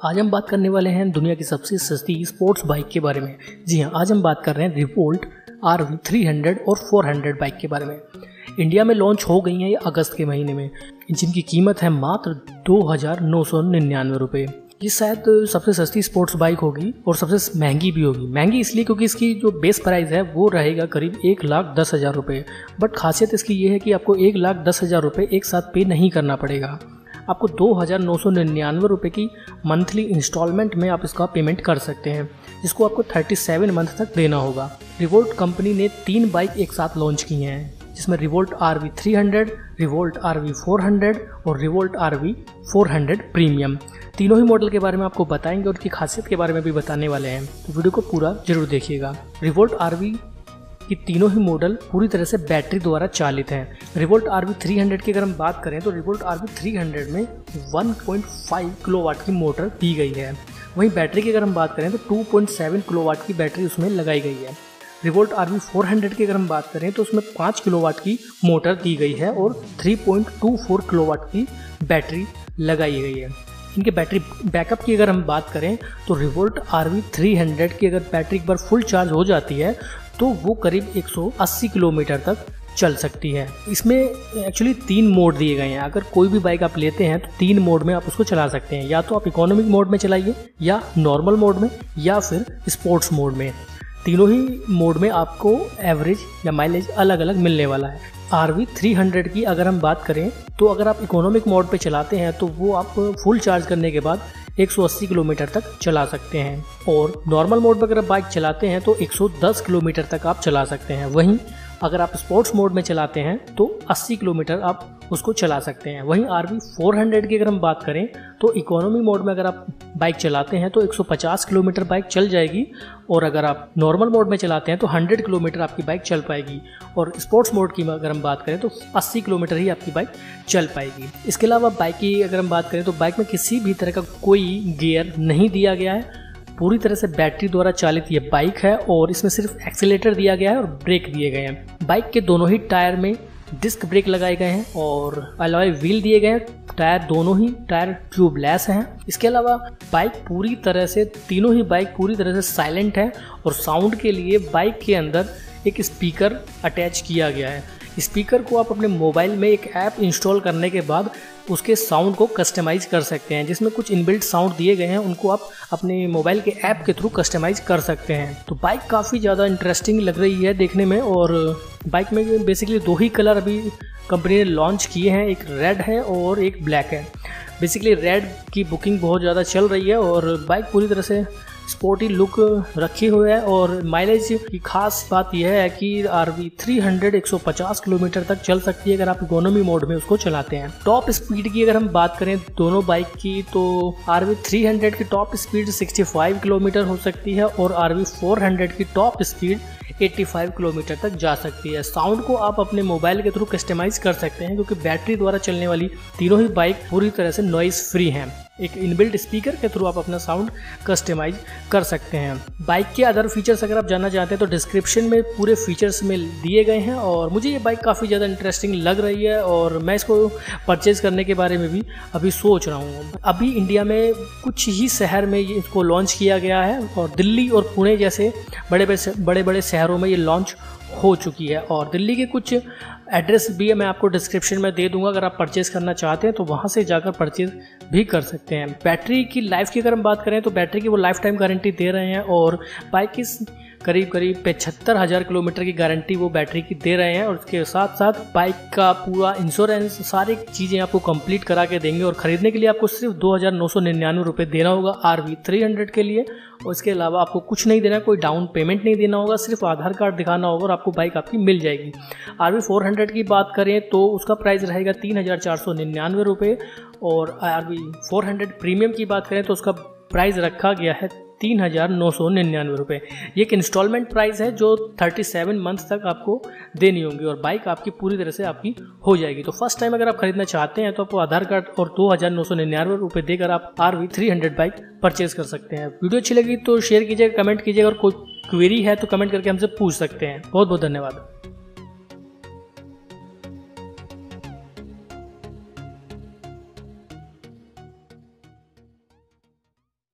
आज हम बात करने वाले हैं दुनिया की सबसे सस्ती स्पोर्ट्स बाइक के बारे में। जी हाँ आज हम बात कर रहे हैं Revolt R V three hundred और फोर हंड्रेड बाइक के बारे में। इंडिया में लॉन्च हो गई हैं ये अगस्त के महीने में। जिनकी कीमत है मात्र दो हज़ार नौ सौ निन्यानवे रुपये ये शायद सबसे सस्ती स्पोर्ट्स बाइक होगी और सबसे महँगी भी होगी। महँगी इसलिए क्योंकि इसकी जो बेस प्राइस है वो रहेगा करीब एक लाख दस हज़ार रुपये बट खासियत इसकी ये है कि आपको एक लाख दस हज़ार रुपये एक साथ पे नहीं करना पड़ेगा। आपको दो हज़ार नौ सौ निन्यानवे रुपये की मंथली इंस्टॉलमेंट में आप इसका पेमेंट कर सकते हैं, जिसको आपको थर्टी सेवन मंथ तक देना होगा। रिवोल्ट कंपनी ने तीन बाइक एक साथ लॉन्च की हैं, जिसमें Revolt R V three hundred Revolt R V four hundred और Revolt R V four hundred premium तीनों ही मॉडल के बारे में आपको बताएँगे और उनकी खासियत के बारे में भी बताने वाले हैं। तो वीडियो को पूरा ज़रूर देखिएगा। रिवोल्ट आर वी कि तीनों ही मॉडल पूरी तरह से बैटरी द्वारा चालित हैं। Revolt R V three hundred की अगर हम बात करें तो Revolt R V three hundred में one point five kilowatt की मोटर दी गई है। वहीं बैटरी की अगर हम बात करें तो two point seven kilowatt की बैटरी उसमें लगाई गई है। Revolt R V four hundred की अगर हम बात करें तो उसमें पाँच किलो वाट की मोटर दी गई है और three point two four kilowatt की बैटरी लगाई गई है। इनके बैटरी बैकअप की अगर हम बात करें तो Revolt R V three hundred की अगर बैटरी एक बार फुल चार्ज हो जाती है तो वो करीब 180 किलोमीटर तक चल सकती है। इसमें एक्चुअली तीन मोड दिए गए हैं। अगर कोई भी बाइक आप लेते हैं तो तीन मोड में आप उसको चला सकते हैं। या तो आप इकोनॉमिक मोड में चलाइए, या नॉर्मल मोड में, या फिर स्पोर्ट्स मोड में। तीनों ही मोड में आपको एवरेज या माइलेज अलग अलग मिलने वाला है। आर वी थ्री हंड्रेड की अगर हम बात करें तो अगर आप इकोनॉमिक मोड पे चलाते हैं तो वो आप फुल चार्ज करने के बाद 180 किलोमीटर तक चला सकते हैं। और नॉर्मल मोड पर अगर बाइक चलाते हैं तो 110 किलोमीटर तक आप चला सकते हैं। वहीं अगर आप स्पोर्ट्स मोड में चलाते हैं तो 80 किलोमीटर आप उसको चला सकते हैं। वहीं आर वी की अगर हम बात करें तो इकोनॉमी मोड में अगर आप बाइक चलाते हैं तो 150 किलोमीटर बाइक चल जाएगी। और अगर आप नॉर्मल मोड में चलाते हैं तो 100 किलोमीटर आपकी बाइक चल पाएगी। और स्पोर्ट्स मोड की अगर हम बात करें तो 80 किलोमीटर ही आपकी बाइक चल पाएगी। इसके अलावा बाइक की अगर हम बात करें तो बाइक में किसी भी तरह का कोई गियर नहीं दिया गया है। पूरी तरह से बैटरी द्वारा चालित ये बाइक है और इसमें सिर्फ़ एक्सीटर दिया गया है और ब्रेक दिए गए हैं। बाइक के दोनों ही टायर में डिस्क ब्रेक लगाए गए हैं और अलॉय व्हील दिए गए हैं। टायर दोनों ही, टायर ट्यूबलेस हैं। इसके अलावा बाइक पूरी तरह से, तीनों ही बाइक पूरी तरह से साइलेंट है और साउंड के लिए बाइक के अंदर एक स्पीकर अटैच किया गया है। स्पीकर को आप अपने मोबाइल में एक ऐप इंस्टॉल करने के बाद उसके साउंड को कस्टमाइज कर सकते हैं। जिसमें कुछ इनबिल्ट साउंड दिए गए हैं, उनको आप अपने मोबाइल के ऐप के थ्रू कस्टमाइज कर सकते हैं। तो बाइक काफ़ी ज़्यादा इंटरेस्टिंग लग रही है देखने में और बाइक में बेसिकली दो ही कलर अभी कंपनी ने लॉन्च किए हैं, एक रेड है और एक ब्लैक है। बेसिकली रेड की बुकिंग बहुत ज़्यादा चल रही है और बाइक पूरी तरह से स्पोर्टी लुक रखी हुई है और माइलेज की खास बात यह है कि आर वी थ्री हंड्रेड एक सौ पचास किलोमीटर तक चल सकती है अगर आप इकोनॉमी मोड में उसको चलाते हैं। टॉप स्पीड की अगर हम बात करें दोनों बाइक की तो आर वी थ्री हंड्रेड की top speed sixty five kilometre हो सकती है और आर वी फोर हंड्रेड की टॉप स्पीड 85 किलोमीटर तक जा सकती है। साउंड को आप अपने मोबाइल के थ्रू कस्टमाइज कर सकते हैं, क्योंकि बैटरी द्वारा चलने वाली तीनों ही बाइक पूरी तरह से नॉइस फ्री हैं। एक इनबिल्ट स्पीकर के थ्रू आप अपना साउंड कस्टमाइज कर सकते हैं। बाइक के अदर फीचर्स अगर आप जानना चाहते हैं तो डिस्क्रिप्शन में पूरे फीचर्स में दिए गए हैं और मुझे ये बाइक काफ़ी ज़्यादा इंटरेस्टिंग लग रही है और मैं इसको परचेज़ करने के बारे में भी अभी सोच रहा हूँ। अभी इंडिया में कुछ ही शहर में ये इसको लॉन्च किया गया है और दिल्ली और पुणे जैसे बड़े बड़े बड़े बड़े शहरों में ये लॉन्च हो चुकी है और दिल्ली के कुछ एड्रेस भी है, मैं आपको डिस्क्रिप्शन में दे दूँगा, अगर आप परचेज करना चाहते हैं तो वहाँ से जाकर परचेज भी कर सकते हैं। बैटरी की लाइफ की अगर हम बात करें तो बैटरी की वो लाइफ टाइम गारंटी दे रहे हैं और बाइक की करीब करीब पचहत्तर हज़ार किलोमीटर की गारंटी वो बैटरी की दे रहे हैं और उसके साथ साथ बाइक का पूरा इंश्योरेंस सारी चीज़ें आपको कंप्लीट करा के देंगे और ख़रीदने के लिए आपको सिर्फ़ दो हज़ार नौ सौ निन्यानवे रुपये देना होगा आर वी थ्री हंड्रेड के लिए। और इसके अलावा आपको कुछ नहीं देना, कोई डाउन पेमेंट नहीं देना होगा, सिर्फ़ आधार कार्ड दिखाना होगा और आपको बाइक आपकी मिल जाएगी। आर वी फोर हंड्रेड की बात करें तो उसका प्राइस रहेगा तीन हज़ार चार सौ निन्यानवे रुपये और R V four hundred premium की बात करें तो उसका प्राइस रखा गया है तीन हज़ार नौ सौ निन्यानवे रुपये ये एक इंस्टॉलमेंट प्राइस है जो थर्टी सेवन मंथ तक आपको देनी होगी और बाइक आपकी पूरी तरह से आपकी हो जाएगी। तो फ़र्स्ट टाइम अगर आप खरीदना चाहते हैं तो आपको आधार कार्ड और दो हज़ार नौ सौ निन्यानवे रुपये देकर आप R V three hundred bike purchase कर सकते हैं। वीडियो अच्छी लगी तो शेयर कीजिएगा कमेंट कीजिएगा और कोई क्वेरी है तो कमेंट करके हमसे पूछ सकते हैं। बहुत बहुत धन्यवाद।